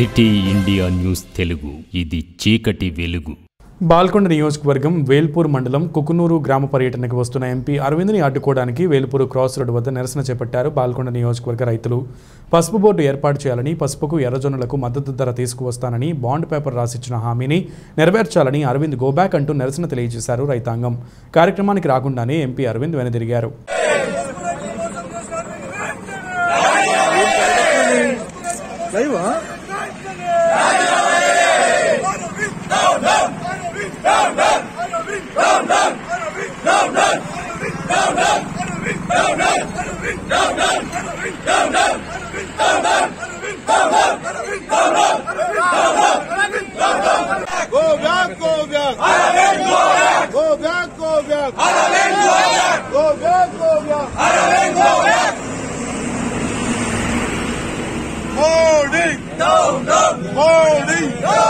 City India news Telugu. ఇది చీకటి వెలుగు. బాల్కొండ నియోజకవర్గం వేల్పూర్ మండలం కుకునూరు గ్రామ పర్యటనకు వస్తున్న ఎంపీ అరవింద్ని అడ్డుకోవడానికి వేల్పూర్ క్రాస్ రోడ్డు వద్ద నిరసన చేపట్టారు బాల్కొండ నియోజకవర్గ రైతులు. పసుపు బోర్డు ఏర్పాటు చేయాలని పసుపుకు ఎర్రజొన్నలకు మద్దతు ధర తీసుకువస్తానని బాండ్ పేపర్ రాసిచ్చిన హామీని నెరవేర్చాలని అరవింద్ గోబ్యాక్ అంటూ నిరసన తెలియజేశారు రైతాంగం. కార్యక్రమానికి రాకుండానే ఎంపీ అరవింద్ వెనుదిరిగారు. Holding! No, no! Holding! No!